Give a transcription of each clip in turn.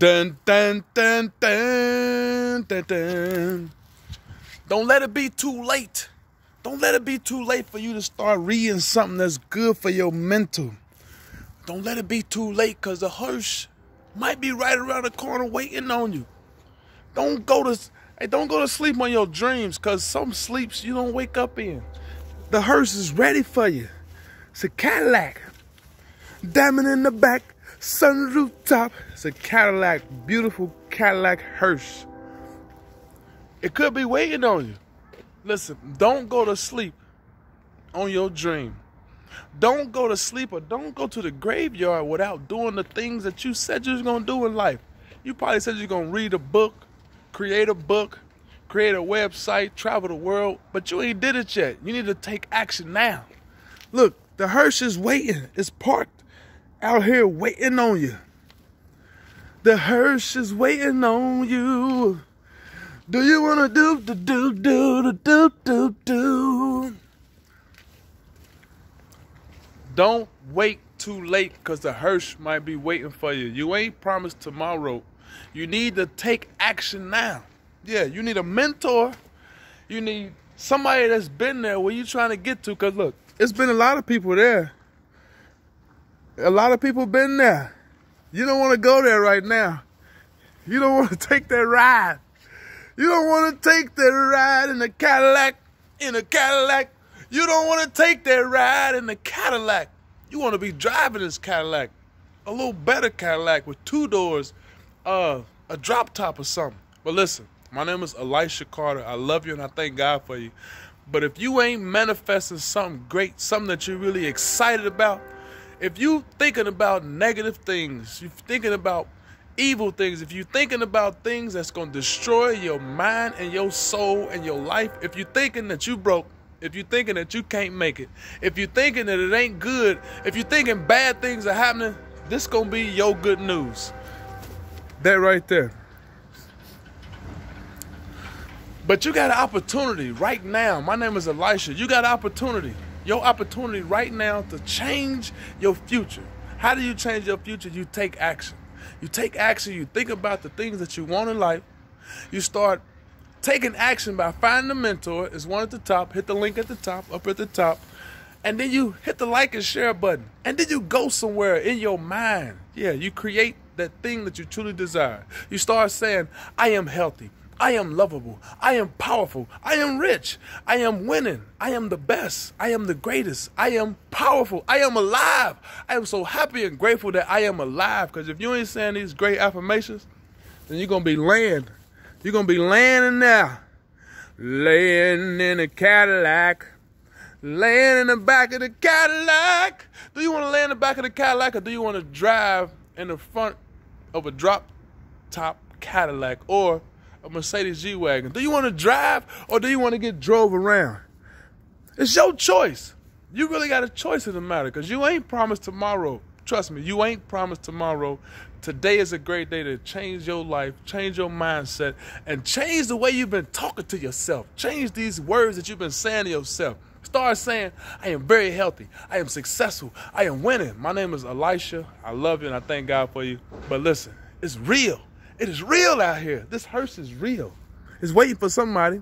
Dun dun dun dun dun dun. Don't let it be too late. Don't let it be too late for you to start reading something that's good for your mental. Don't let it be too late because the hearse might be right around the corner waiting on you. Don't go to hey, don't go to sleep on your dreams because some sleeps you don't wake up in. The hearse is ready for you. It's a Cadillac. Diamond in the back, sunroof top. It's a Cadillac, beautiful Cadillac hearse. It could be waiting on you. Listen, don't go to sleep on your dream. Don't go to sleep or don't go to the graveyard without doing the things that you said you was gonna do in life. You probably said you're gonna read a book, create a book, create a website, travel the world, but you ain't did it yet. You need to take action now. Look, the hearse is waiting. It's parked out here waiting on you. The hearse is waiting on you. Do you wanna do do do do do do do? Don't wait too late because the hearse might be waiting for you. You ain't promised tomorrow. You need to take action now. Yeah, you need a mentor. You need somebody that's been there where you trying to get to. Cause look, it's been a lot of people there. A lot of people been there. You don't want to go there right now. You don't want to take that ride. You don't want to take that ride in the Cadillac, in the Cadillac. You don't want to take that ride in the Cadillac. You want to be driving this Cadillac, a little better Cadillac with two doors, uh, a drop top or something. But listen, my name is Elisha Carter. I love you and I thank God for you. But if you ain't manifesting something great, something that you're really excited about, if you thinking about negative things, you're thinking about evil things, if you're thinking about things that's going to destroy your mind and your soul and your life, if you're thinking that you broke, if you're thinking that you can't make it, if you're thinking that it ain't good, if you're thinking bad things are happening, this going to be your good news. That right there. But you got an opportunity right now. My name is Elisha. You got an opportunity. Your opportunity right now to change your future. How do you change your future? You take action. You take action. You think about the things that you want in life. You start taking action by finding a mentor. Is one at the top. Hit the link at the top, up at the top. And then you hit the like and share button. And then you go somewhere in your mind. Yeah, you create that thing that you truly desire. You start saying, I am healthy. I am lovable. I am powerful. I am rich. I am winning. I am the best. I am the greatest. I am powerful. I am alive. I am so happy and grateful that I am alive. Because if you ain't saying these great affirmations, then you're going to be laying. You're going to be laying in there. Laying in a Cadillac. Laying in the back of the Cadillac. Do you want to lay in the back of the Cadillac or do you want to drive in the front of a drop top Cadillac or a Mercedes G Wagon? Do you want to drive or do you want to get drove around? It's your choice. You really got a choice in the matter because you ain't promised tomorrow. Trust me, you ain't promised tomorrow. Today is a great day to change your life, change your mindset, and change the way you've been talking to yourself. Change these words that you've been saying to yourself. Start saying, I am very healthy. I am successful. I am winning. My name is Elisha. I love you and I thank God for you. But listen, it's real. It is real out here. This hearse is real. It's waiting for somebody.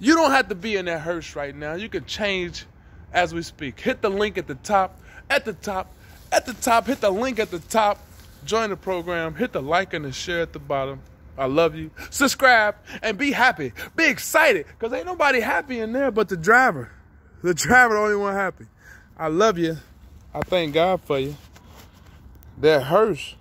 You don't have to be in that hearse right now. You can change as we speak. Hit the link at the top, at the top, at the top. Hit the link at the top. Join the program. Hit the like and the share at the bottom. I love you. Subscribe and be happy. Be excited because ain't nobody happy in there but the driver. The driver the only one happy. I love you. I thank God for you. That hearse